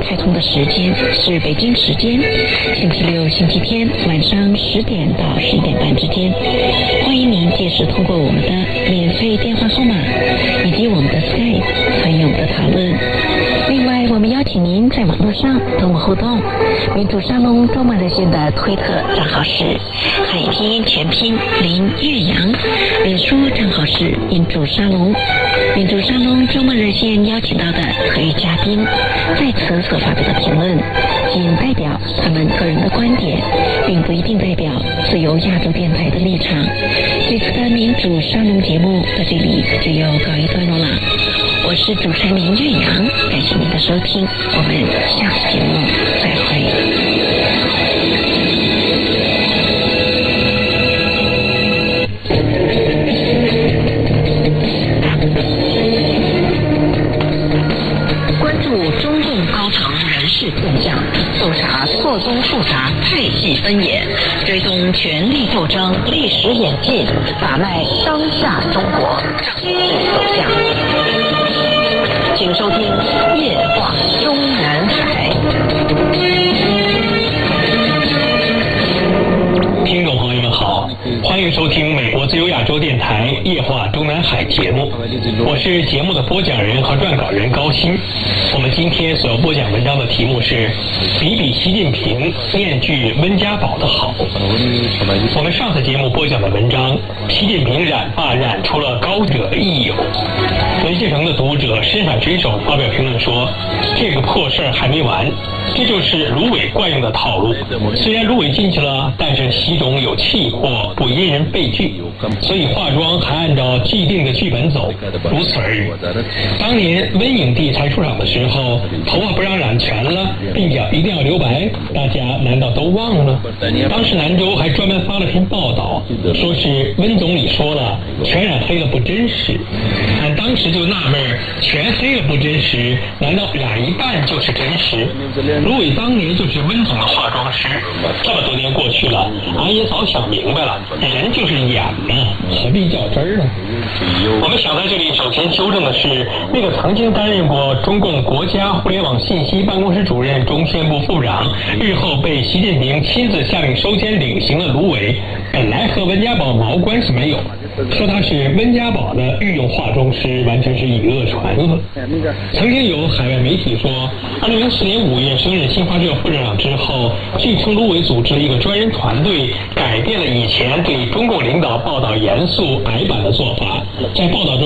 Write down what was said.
开通的时间是北京时间星期六、星期天晚上十点到十一点半之间。欢迎您届时通过我们的互动。民主沙龙周末热线的推特账号是汉语拼音全拼林岳阳，脸书账号是民主沙龙。民主沙龙周末热线邀请到的特约嘉宾，在此所发表的评论，仅代表他们个人的观点，并不一定代表自由亚洲电台的立场。这次的民主沙龙节目到这里就要告一段落了。我是主持人林岳阳，感谢收听，我们下次节目再会。关注中共高层人事动向，搜查错综复杂派系分野，追踪权力斗争历史演进，把脉当下中国政治走向。收听《夜话。迎收听美国自由亚洲电台《夜话中南海》节目，我是节目的播讲人和撰稿人高鑫。我们今天所要播讲文章的题目是“比比习近平，面具温家宝的好”。我们上次节目播讲的文章，习近平染发染出了高者亦友。文学城的读者深海水手发表评论说：“这个破事儿还没完，这就是芦苇惯用的套路。虽然芦苇进去了，但是习总有气魄，不因人被拒，所以化妆还按照既定的剧本走，如此而已。当年温影帝才出场的时候，头发不让染全了，鬓角一定要留白，大家难道都忘了？当时兰州还专门发了篇报道，说是温总理说了，全染黑了不真实。俺当时就纳闷，全黑了不真实，难道染一半就是真实？芦苇当年就是温总的化妆师，这么多年过去了，俺也早想明白了，人就是演嘛，何必较真儿呢？我们想在这里首先纠正的是，那个曾经担任过中共国家互联网信息办公室主任、中宣部副部长，日后被习近平亲自下令收监领刑的芦苇，本来和温家宝毛关系没有。说他是温家宝的御用化妆师，完全是以讹传讹。曾经有海外媒体说，二零零四年五月升任新华社副社长之后，据称芦苇组织了一个专人团队，改变了以前对中共领导报道严肃矮版的做法，在报道中。